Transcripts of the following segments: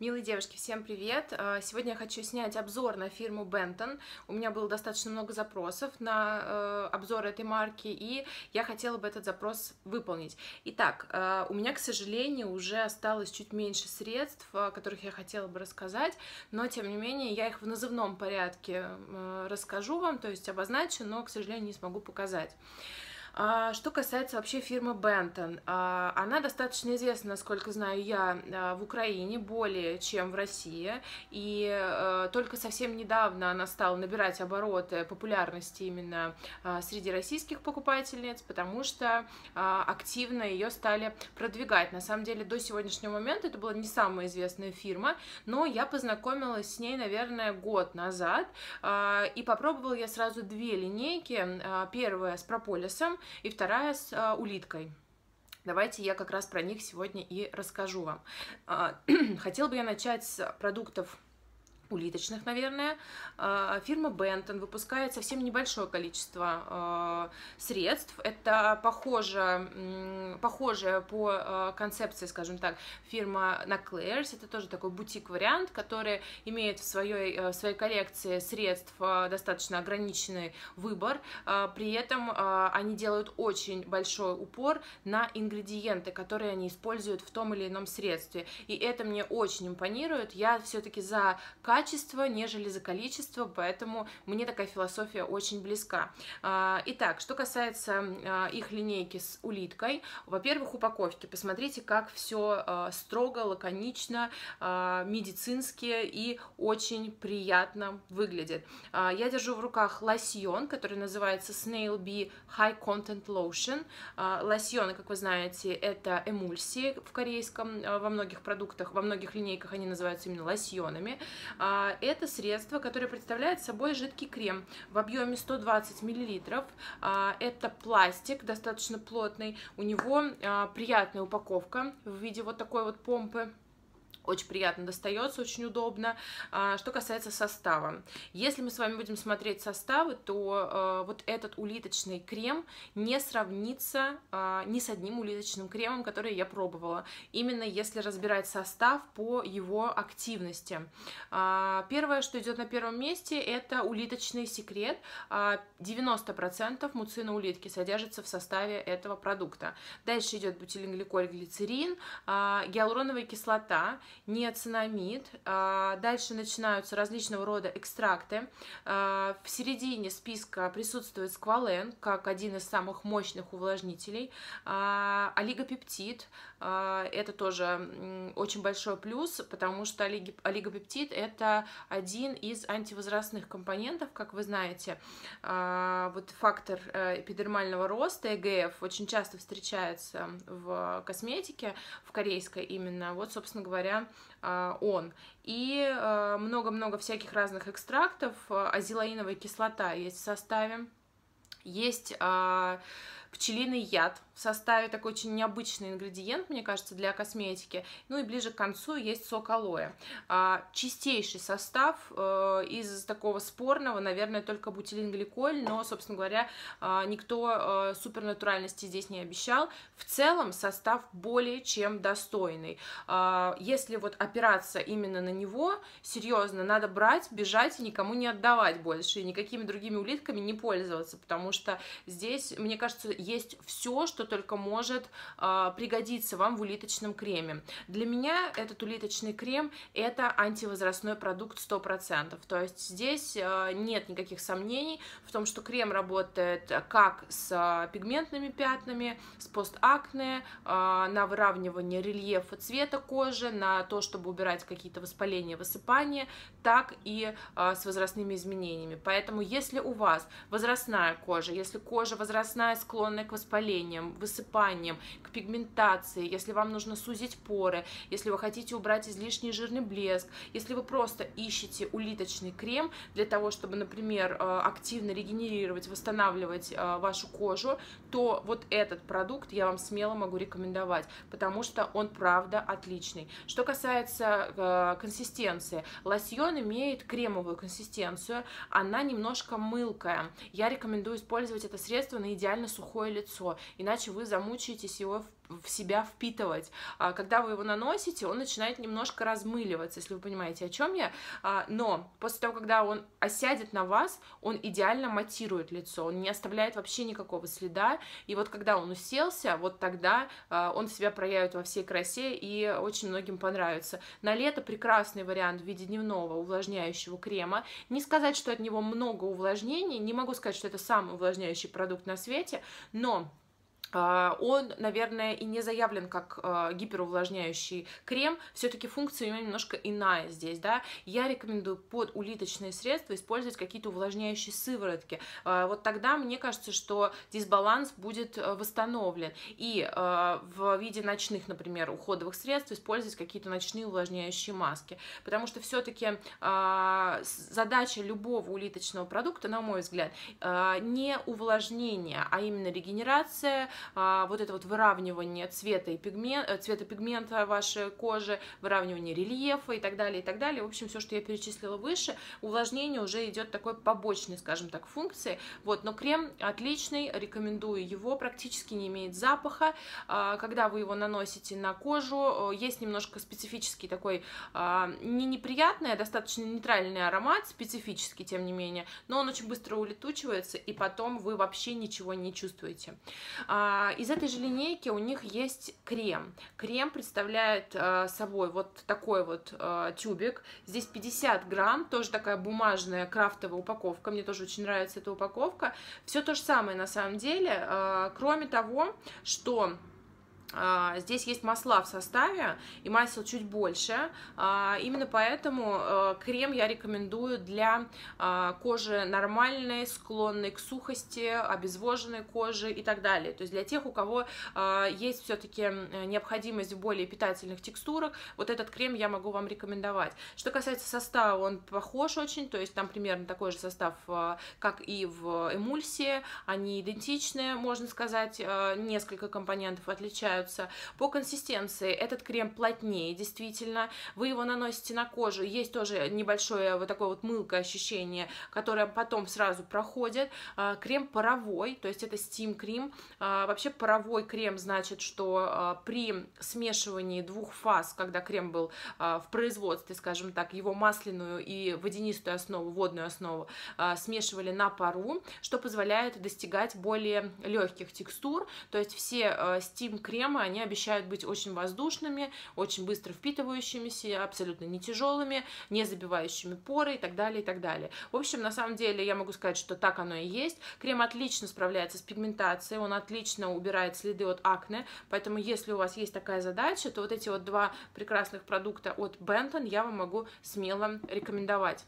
Милые девушки, всем привет! А, сегодня я хочу снять обзор на фирму Benton. У меня было достаточно много запросов на э, обзор этой марки, и я хотела бы этот запрос выполнить. Итак, э, у меня, к сожалению, уже осталось чуть меньше средств, о которых я хотела бы рассказать, но, тем не менее, я их в назывном порядке расскажу вам, то есть обозначу, но, к сожалению, не смогу показать. А, что касается вообще фирмы Benton, а, она достаточно известна, насколько знаю я, а, в Украине более чем в России, и э, только совсем недавно она стала набирать обороты популярности именно среди российских покупательниц, потому что активно ее стали продвигать. На самом деле до сегодняшнего момента это была не самая известная фирма, но я познакомилась с ней, наверное, год назад, и попробовала я сразу две линейки. Первая с прополисом, и вторая с а, улиткой. Давайте я как раз про них сегодня и расскажу вам. А, хотела бы я начать с продуктов улиточных, наверное. А, фирма Benton выпускает совсем небольшое количество а, средств. Это похоже, похожая по а, концепции, скажем так, фирма Naclairs. Это тоже такой бутик-вариант, который имеет в своей, в своей коллекции средств достаточно ограниченный выбор. При этом они делают очень большой упор на ингредиенты, которые они используют в том или ином средстве. И это мне очень импонирует. Я все-таки за качество качество, нежели за количество, поэтому мне такая философия очень близка. А, итак, что касается а, их линейки с улиткой, во-первых, упаковки. Посмотрите, как все а, строго, лаконично, медицински и очень приятно выглядит. Я держу в руках лосьон, который называется Snail Bee High Content Lotion. Лосьоны, как вы знаете, это эмульсии в корейском, во многих продуктах, во многих линейках они называются именно лосьонами. А, это средство, которое представляет собой жидкий крем в объеме 120 мл. А, это пластик, достаточно плотный. У него а, приятная упаковка в виде вот такой вот помпы очень приятно достается, очень удобно. А, что касается состава, если мы с вами будем смотреть составы, то э, вот этот улиточный крем не сравнится а, ни с одним улиточным кремом, который я пробовала, именно если разбирать состав по его активности. А, первое, что идет на первом месте, это улиточный секрет. 90% муцина улитки содержится в составе этого продукта. Дальше идет бутилингликоль, глицерин, гиалуроновая кислота неоцинамид. А, дальше начинаются различного рода экстракты. А, в середине списка присутствует сквален, как один из самых мощных увлажнителей. А, олигопептид, это тоже очень большой плюс, потому что олигопептид это один из антивозрастных компонентов, как вы знаете. Вот фактор э, эпидермального роста, ЭГФ, очень часто встречается в косметике, в корейской именно. Вот, собственно говоря, а, он. И а, много-много всяких разных экстрактов. Азелаиновая кислота есть в составе. Есть а, пчелиный яд в составе, такой очень необычный ингредиент, мне кажется, для косметики. Ну и ближе к концу есть сок алоэ. А, чистейший состав э, из такого спорного, наверное, только бутилингликоль, но, собственно говоря, э, никто э, супернатуральности здесь не обещал. В целом состав более чем достойный. Э, если вот опираться именно на него, серьезно, надо брать, бежать и никому не отдавать больше, и никакими другими улитками не пользоваться, потому что здесь, мне кажется, есть все, что только может э, пригодиться вам в улиточном креме. Для меня этот улиточный крем это антивозрастной продукт 100%. То есть здесь э, нет никаких сомнений в том, что крем работает как с э, пигментными пятнами, с постакне, э, на выравнивание рельефа цвета кожи, на то, чтобы убирать какие-то воспаления, высыпания, так и э, с возрастными изменениями. Поэтому если у вас возрастная кожа, если кожа возрастная склонна склонны к воспалениям, высыпаниям, к пигментации, если вам нужно сузить поры, если вы хотите убрать излишний жирный блеск, если вы просто ищете улиточный крем для того, чтобы, например, э, активно регенерировать, восстанавливать э, вашу кожу, то вот этот продукт я вам смело могу рекомендовать, потому что он правда отличный. Что касается э, консистенции, лосьон имеет кремовую консистенцию, она немножко мылкая. Я рекомендую использовать это средство на идеально сухой сухое лицо, иначе вы замучаетесь его себя впитывать. А, когда вы его наносите, он начинает немножко размыливаться, если вы понимаете, о чем я. А, но после того, когда он осядет на вас, он идеально матирует лицо, он не оставляет вообще никакого следа. И вот когда он уселся, вот тогда а, он себя проявит во всей красе и очень многим понравится. На лето прекрасный вариант в виде дневного увлажняющего крема. Не сказать, что от него много увлажнений, не могу сказать, что это самый увлажняющий продукт на свете, но он, наверное, и не заявлен как э, гиперувлажняющий крем, все-таки функция у него немножко иная здесь, да. Я рекомендую под улиточные средства использовать какие-то увлажняющие сыворотки. Э, вот тогда мне кажется, что дисбаланс будет э, восстановлен. И в виде ночных, например, уходовых средств использовать какие-то ночные увлажняющие маски, потому что все-таки задача любого улиточного продукта, на мой взгляд, не увлажнение, а именно регенерация а, вот это вот выравнивание цвета и пигмент, э, цвета пигмента вашей кожи, выравнивание рельефа и так далее, и так далее. В общем, все, что я перечислила выше, увлажнение уже идет такой побочной, скажем так, функции. Вот, но крем отличный, рекомендую его, практически не имеет запаха. А, когда вы его наносите на кожу, есть немножко специфический такой, а, не неприятный, а достаточно нейтральный аромат, специфический, тем не менее, но он очень быстро улетучивается, и потом вы вообще ничего не чувствуете. А, из этой же линейки у них есть крем. Крем представляет а, собой вот такой вот а, тюбик. Здесь 50 грамм, тоже такая бумажная крафтовая упаковка. Мне тоже очень нравится эта упаковка. Все то же самое на самом деле, кроме того, что здесь есть масла в составе, и масел чуть больше. А, именно поэтому э, крем я рекомендую для а, кожи нормальной, склонной к сухости, обезвоженной кожи и так далее. То есть для тех, у кого есть все-таки необходимость в более питательных текстурах, вот этот крем я могу вам рекомендовать. Что касается состава, он похож очень, то есть там примерно такой же состав, как и в эмульсии. Они идентичны, можно сказать, несколько компонентов отличаются отличаются. По консистенции этот крем плотнее, действительно. Вы его наносите на кожу, есть тоже небольшое вот такое вот мылкое ощущение, которое потом сразу проходит. А, крем паровой, то есть это Steam крем. А, вообще паровой крем значит, что а, при смешивании двух фаз, когда крем был в производстве, скажем так, его масляную и водянистую основу, водную основу смешивали на пару, что позволяет достигать более легких текстур. То есть все Steam крем кремы, они обещают быть очень воздушными, очень быстро впитывающимися, абсолютно не тяжелыми, не забивающими поры и так далее, и так далее. В общем, на самом деле я могу сказать, что так оно и есть. Крем отлично справляется с пигментацией, он отлично убирает следы от акне, поэтому если у вас есть такая задача, то вот эти вот два прекрасных продукта от Benton я вам могу смело рекомендовать.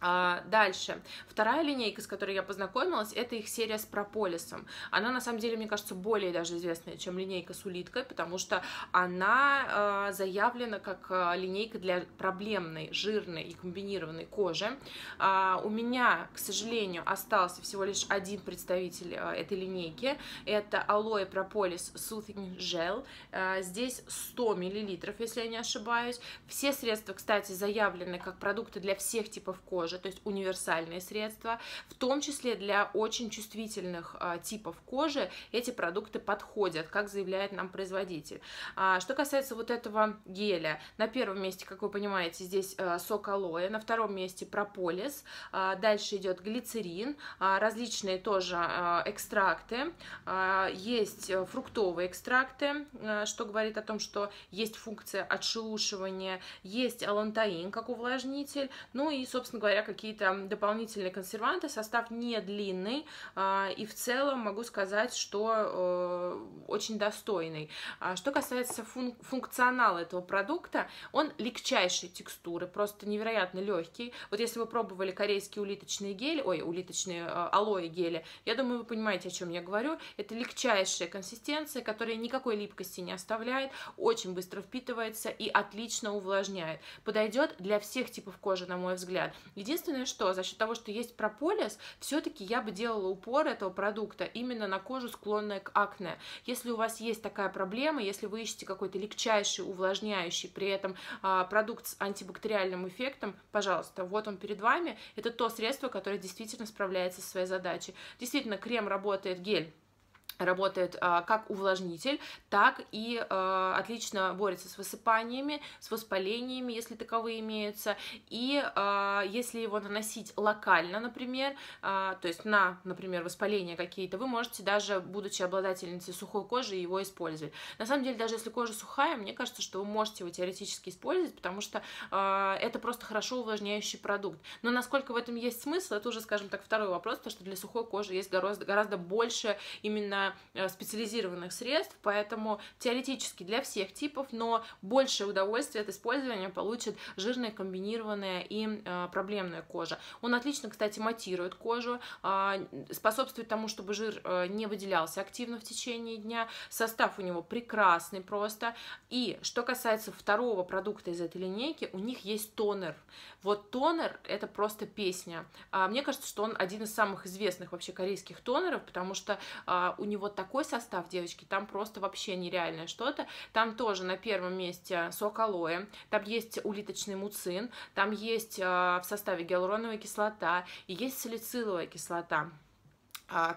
А, дальше. Вторая линейка, с которой я познакомилась, это их серия с прополисом. Она, на самом деле, мне кажется, более даже известная, чем линейка с улиткой, потому что она э, заявлена как э, линейка для проблемной, жирной и комбинированной кожи. Э, у меня, к сожалению, остался всего лишь один представитель э, этой линейки. Это Aloe Propolis Soothing Gel. Э, здесь 100 мл, если я не ошибаюсь. Все средства, кстати, заявлены как продукты для всех типов кожи кожи, то есть универсальные средства, в том числе для очень чувствительных а, типов кожи эти продукты подходят, как заявляет нам производитель. А, что касается вот этого геля, на первом месте, как вы понимаете, здесь а, сок алоэ, на втором месте прополис, а, дальше идет глицерин, а, различные тоже а, экстракты, а, есть фруктовые экстракты, а, что говорит о том, что есть функция отшелушивания, есть алантаин как увлажнитель, ну и, собственно говоря, какие-то дополнительные консерванты. Состав не длинный, а, и в целом могу сказать, что э, очень достойный. А что касается фун функционала этого продукта, он легчайшей текстуры, просто невероятно легкий. Вот если вы пробовали корейские улиточные гели, ой, улиточные э, алоэ гели, я думаю, вы понимаете, о чем я говорю. Это легчайшая консистенция, которая никакой липкости не оставляет, очень быстро впитывается и отлично увлажняет. Подойдет для всех типов кожи, на мой взгляд. Что за счет того, что есть прополис, все-таки я бы делала упор этого продукта именно на кожу, склонную к акне. Если у вас есть такая проблема, если вы ищете какой-то легчайший, увлажняющий, при этом а, продукт с антибактериальным эффектом, пожалуйста, вот он перед вами. Это то средство, которое действительно справляется со своей задачей. Действительно, крем работает, гель работает а, как увлажнитель, так и а, отлично борется с высыпаниями, с воспалениями, если таковые имеются. И а, если его наносить локально, например, то есть на, например, воспаления какие-то, вы можете даже, будучи обладательницей сухой кожи, его использовать. На самом деле, даже если кожа сухая, мне кажется, что вы можете его теоретически использовать, потому что это просто хорошо увлажняющий продукт. Но насколько в этом есть смысл, это уже, скажем так, второй вопрос, потому что для сухой кожи есть гораздо, гораздо больше именно Э, специализированных средств, поэтому теоретически для всех типов, но большее удовольствие от использования получит жирная, комбинированная и э, проблемная кожа. Он отлично, кстати, матирует кожу, э, способствует тому, чтобы жир э, не выделялся активно в течение дня. Состав у него прекрасный просто. И что касается второго продукта из этой линейки, у них есть тонер. Вот тонер — это просто песня. А, мне кажется, что он один из самых известных вообще корейских тонеров, потому что а, у него такой состав, девочки, там просто вообще нереальное что-то. Там тоже на первом месте сок алоэ, там есть улиточный муцин, там есть а, в составе гиалуроновая кислота и есть салициловая кислота.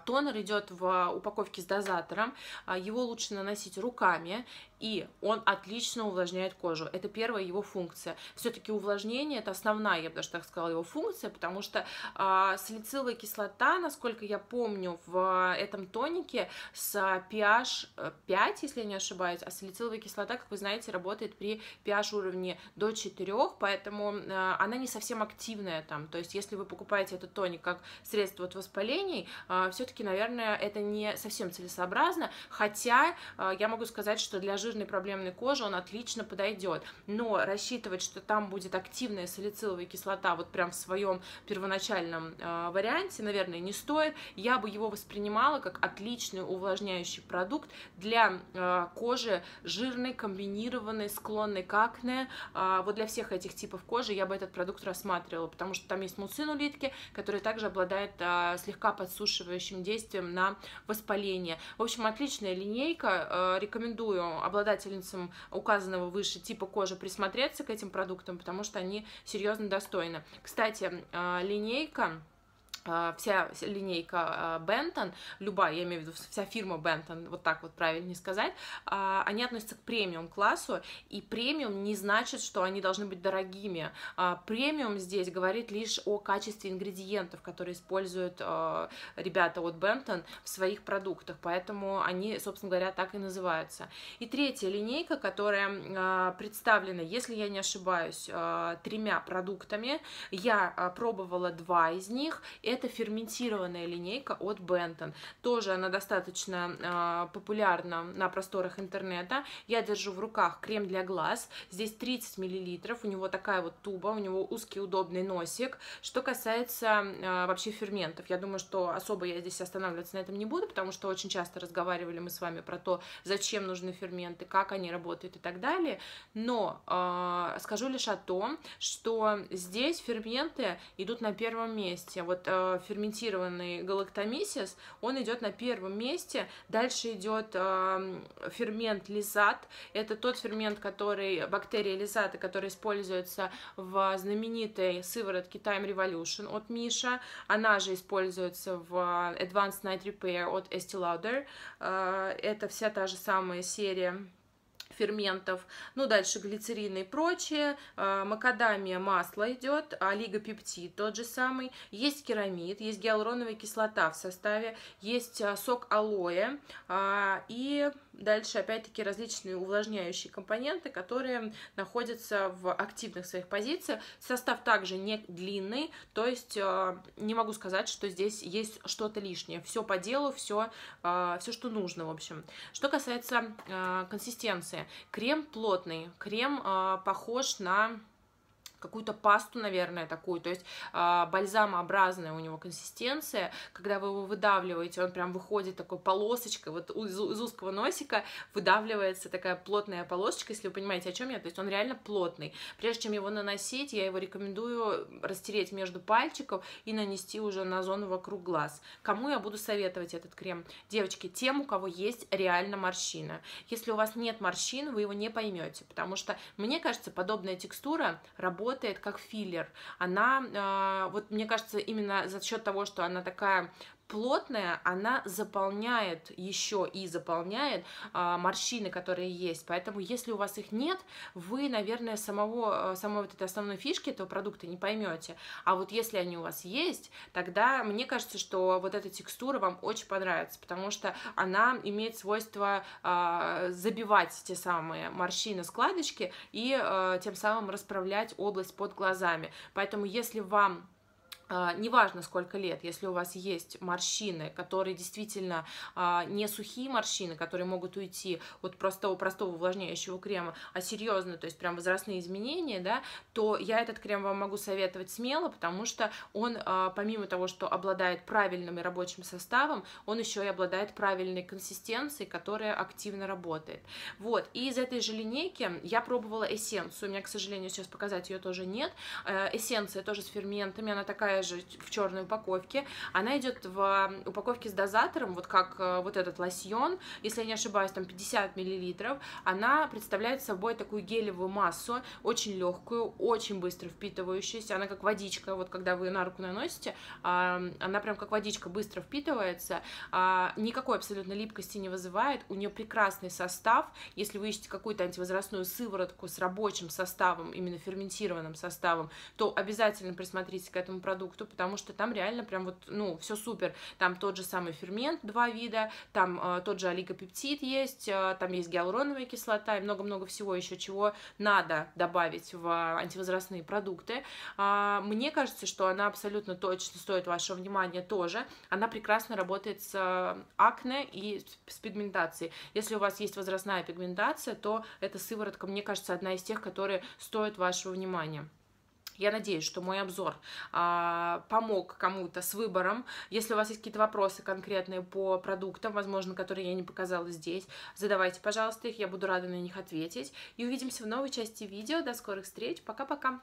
Тонер идет в упаковке с дозатором, его лучше наносить руками, и он отлично увлажняет кожу. Это первая его функция. Все-таки увлажнение это основная, я бы даже так сказала, его функция, потому что э, салициловая кислота, насколько я помню, в этом тонике с pH 5, если я не ошибаюсь, а салициловая кислота, как вы знаете, работает при pH уровне до 4, поэтому э, она не совсем активная там. То есть, если вы покупаете этот тоник как средство от воспалений, э, все-таки, наверное, это не совсем целесообразно, хотя э, я могу сказать, что для жира жирной проблемной кожи он отлично подойдет. Но рассчитывать, что там будет активная салициловая кислота вот прям в своем первоначальном э, варианте, наверное, не стоит. Я бы его воспринимала как отличный увлажняющий продукт для э, кожи жирной, комбинированной, склонной к акне. Э, вот для всех этих типов кожи я бы этот продукт рассматривала, потому что там есть муцин улитки, который также обладает э, слегка подсушивающим действием на воспаление. В общем, отличная линейка, э, рекомендую обладать обладательницам указанного выше типа кожи присмотреться к этим продуктам, потому что они серьезно достойны. Кстати, а, линейка вся линейка Бентон, любая, я имею в виду вся фирма Бентон, вот так вот правильнее сказать, а, они относятся к премиум классу, и премиум не значит, что они должны быть дорогими. А, премиум здесь говорит лишь о качестве ингредиентов, которые используют ребята от Бентон в своих продуктах, поэтому они, собственно говоря, так и называются. И третья линейка, которая представлена, если я не ошибаюсь, тремя продуктами, я пробовала два из них, это ферментированная линейка от Benton. Тоже она достаточно э, популярна на просторах интернета. Я держу в руках крем для глаз. Здесь 30 мл. У него такая вот туба, у него узкий удобный носик. Что касается э, вообще ферментов, я думаю, что особо я здесь останавливаться на этом не буду, потому что очень часто разговаривали мы с вами про то, зачем нужны ферменты, как они работают и так далее. Но э, скажу лишь о том, что здесь ферменты идут на первом месте. Вот э, ферментированный галактомисис, он идет на первом месте. Дальше идет э, фермент лизат. Это тот фермент, который, бактерия лизата, который используется в знаменитой сыворотке Time Revolution от Миша. Она же используется в Advanced Night Repair от Estee Lauder. Э, это вся та же самая серия ферментов. Ну, дальше глицерины и прочее. А, макадамия масло идет, олигопептид тот же самый. Есть керамид, есть гиалуроновая кислота в составе, есть а, сок алоэ а, и Дальше, опять-таки, различные увлажняющие компоненты, которые находятся в активных своих позициях. Состав также не длинный, то есть э, не могу сказать, что здесь есть что-то лишнее. Все по делу, все, э, все, что нужно, в общем. Что касается э, консистенции. Крем плотный, крем похож на какую-то пасту, наверное, такую, то есть э, бальзамообразная у него консистенция, когда вы его выдавливаете, он прям выходит такой полосочкой, вот из, из узкого носика выдавливается такая плотная полосочка, если вы понимаете, о чем я, то есть он реально плотный. Прежде чем его наносить, я его рекомендую растереть между пальчиков и нанести уже на зону вокруг глаз. Кому я буду советовать этот крем? Девочки, тем, у кого есть реально морщина. Если у вас нет морщин, вы его не поймете, потому что, мне кажется, подобная текстура работает работает как филлер. Она, а, вот мне кажется, именно за счет того, что она такая плотная, она заполняет еще и заполняет а, морщины, которые есть. Поэтому, если у вас их нет, вы, наверное, самого, а, самой вот этой основной фишки этого продукта не поймете. А вот если они у вас есть, тогда мне кажется, что вот эта текстура вам очень понравится, потому что она имеет свойство а, забивать те самые морщины, складочки и а, тем самым расправлять область под глазами. Поэтому, если вам неважно сколько лет, если у вас есть морщины, которые действительно а, не сухие морщины, которые могут уйти от простого, простого увлажняющего крема, а серьезно, то есть прям возрастные изменения, да, то я этот крем вам могу советовать смело, потому что он, а, помимо того, что обладает правильным и рабочим составом, он еще и обладает правильной консистенцией, которая активно работает. Вот, и из этой же линейки я пробовала эссенцию, у меня, к сожалению, сейчас показать ее тоже нет, э, эссенция тоже с ферментами, она такая же в черной упаковке. Она идет в упаковке с дозатором, вот как э, вот этот лосьон, если я не ошибаюсь, там 50 миллилитров. Она представляет собой такую гелевую массу, очень легкую, очень быстро впитывающуюся. Она как водичка, вот когда вы на руку наносите, она прям как водичка быстро впитывается, а, никакой абсолютно липкости не вызывает. У нее прекрасный состав. Если вы ищете какую-то антивозрастную сыворотку с рабочим составом, именно ферментированным составом, то обязательно присмотритесь к этому продукту продукту, потому что там реально прям вот, ну, все супер. Там тот же самый фермент, два вида, там э, тот же олигопептид есть, э, там есть гиалуроновая кислота и много-много всего еще, чего надо добавить в антивозрастные продукты. Э, мне кажется, что она абсолютно точно стоит вашего внимания тоже. Она прекрасно работает с э, акне и с пигментацией. Если у вас есть возрастная пигментация, то эта сыворотка, мне кажется, одна из тех, которые стоят вашего внимания. Я надеюсь, что мой обзор а, помог кому-то с выбором. Если у вас есть какие-то вопросы конкретные по продуктам, возможно, которые я не показала здесь, задавайте, пожалуйста, их, я буду рада на них ответить. И увидимся в новой части видео. До скорых встреч. Пока-пока.